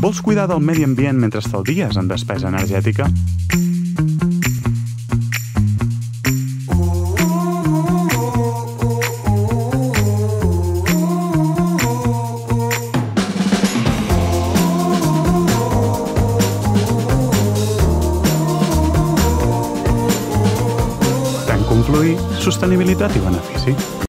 Vols cuidar del medi ambient mentre estalvies en despesa energètica? Concluir sostenibilitat i benefici.